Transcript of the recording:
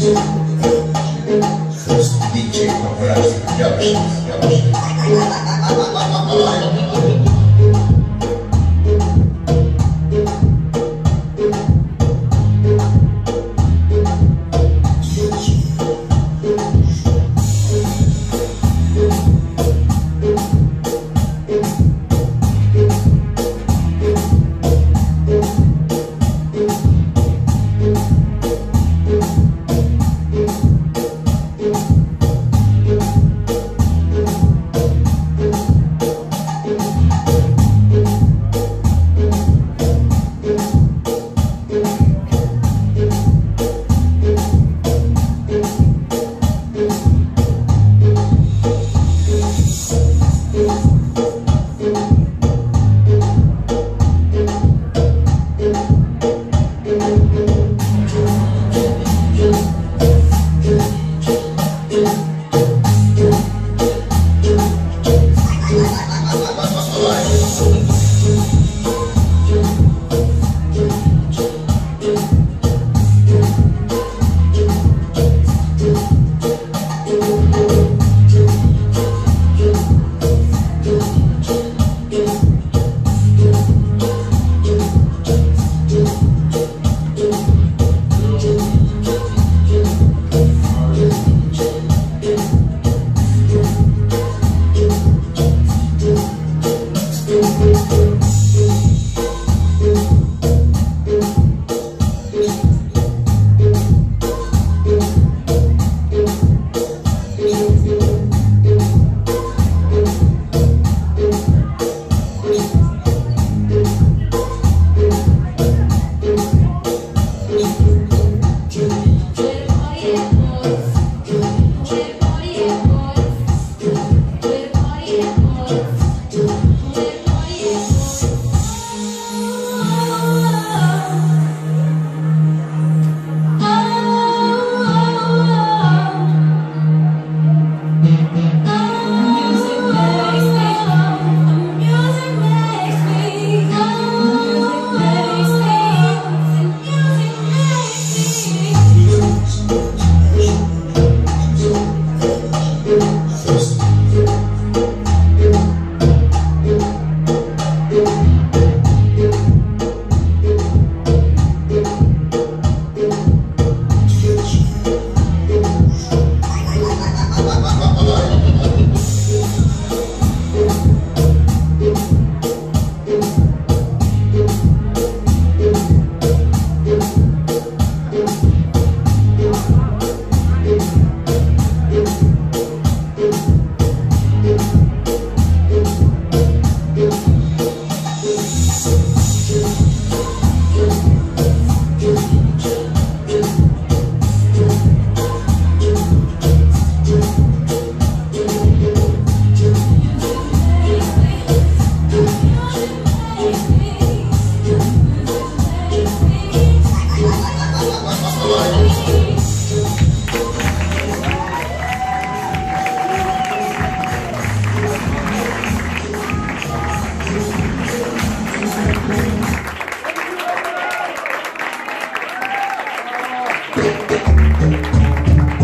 First DJ Conversa, Galaxy, Galaxy. えっ?